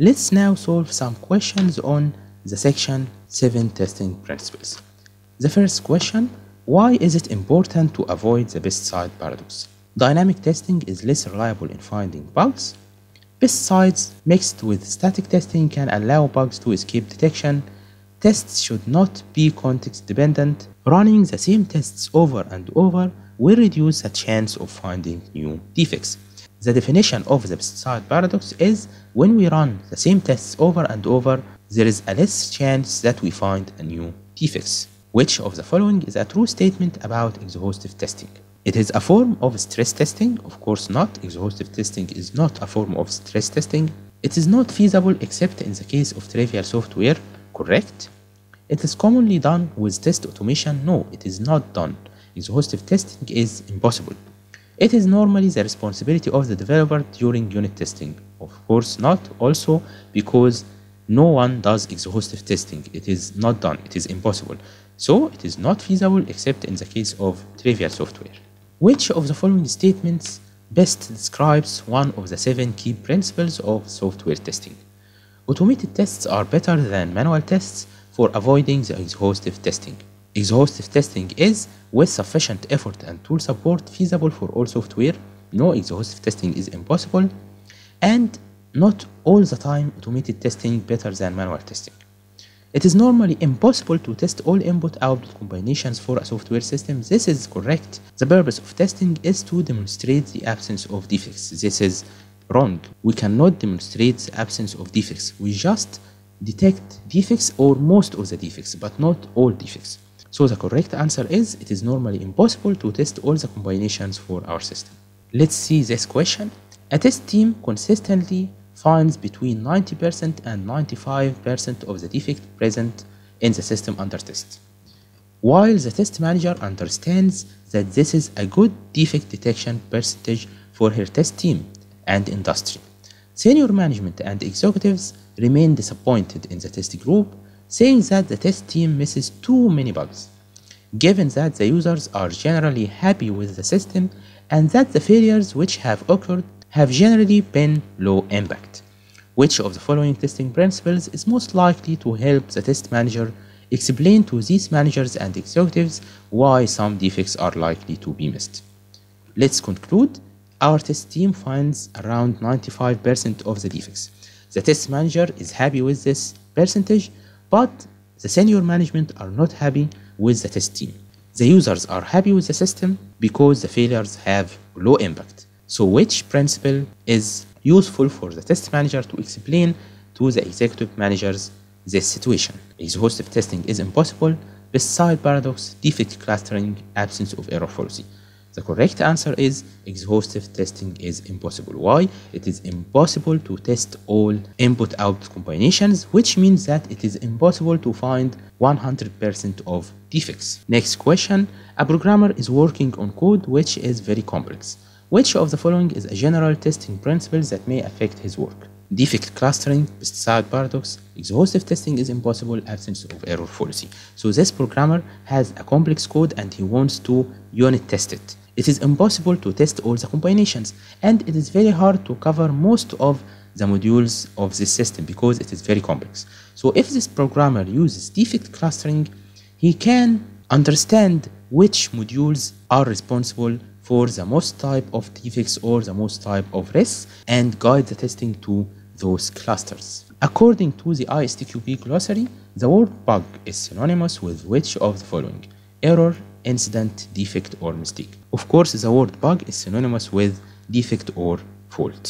Let's now solve some questions on the section 7 testing principles. The first question, why is it important to avoid the pesticide paradox? Dynamic testing is less reliable in finding bugs. Best sides mixed with static testing can allow bugs to escape detection. Tests should not be context dependent. Running the same tests over and over will reduce the chance of finding new defects. The definition of the best paradox is when we run the same tests over and over, there is a less chance that we find a new defects. Which of the following is a true statement about exhaustive testing? It is a form of stress testing, of course not. Exhaustive testing is not a form of stress testing. It is not feasible except in the case of trivial software, correct? It is commonly done with test automation, no, it is not done. Exhaustive testing is impossible. It is normally the responsibility of the developer during unit testing. Of course not, also because no one does exhaustive testing. It is not done, it is impossible. So it is not feasible except in the case of trivial software. Which of the following statements best describes one of the seven key principles of software testing? Automated tests are better than manual tests for avoiding the exhaustive testing. Exhaustive testing is, with sufficient effort and tool support, feasible for all software. No exhaustive testing is impossible. And not all the time automated testing better than manual testing. It is normally impossible to test all input-output combinations for a software system. This is correct. The purpose of testing is to demonstrate the absence of defects. This is wrong. We cannot demonstrate the absence of defects. We just detect defects or most of the defects, but not all defects. So the correct answer is it is normally impossible to test all the combinations for our system. Let's see this question. A test team consistently finds between 90% and 95% of the defect present in the system under test. While the test manager understands that this is a good defect detection percentage for her test team and industry. Senior management and executives remain disappointed in the test group, saying that the test team misses too many bugs, given that the users are generally happy with the system and that the failures which have occurred have generally been low impact. Which of the following testing principles is most likely to help the test manager explain to these managers and executives why some defects are likely to be missed? Let's conclude. Our test team finds around 95% of the defects. The test manager is happy with this percentage, but the senior management are not happy with the test team. The users are happy with the system because the failures have low impact. So which principle is useful for the test manager to explain to the executive managers this situation? Exhaustive testing is impossible, pesticide paradox, defect clustering, absence of error fallacy. The correct answer is exhaustive testing is impossible. Why? It is impossible to test all input-output combinations, which means that it is impossible to find 100% of defects. Next question. A programmer is working on code which is very complex. Which of the following is a general testing principle that may affect his work? Defect clustering, pesticide paradox, exhaustive testing is impossible, absence of error fallacy. So this programmer has a complex code and he wants to unit test it. It is impossible to test all the combinations and it is very hard to cover most of the modules of this system because it is very complex. So if this programmer uses defect clustering, he can understand which modules are responsible for the most type of defects or the most type of risks and guide the testing to those clusters. According to the ISTQB glossary, the word bug is synonymous with which of the following? Error, incident, defect, or mistake. Of course, the word bug is synonymous with defect or fault.